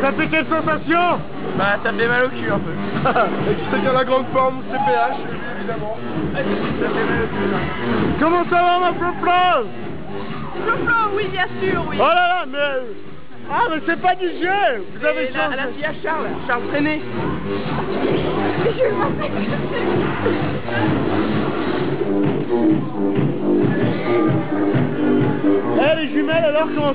Ça fait quelle sensation Bah ça fait mal au cul un peu. Et tu sais qu'il y a la grande forme CPH, évidemment. Ça fait mal au cul. là. Comment ça va ma flop Flo, oui bien sûr, oui. Oh là là, mais... Ah mais c'est pas du jeu Vous avez la, la fille à Charles, Charles Trenet. Eh les jumelles alors comment ça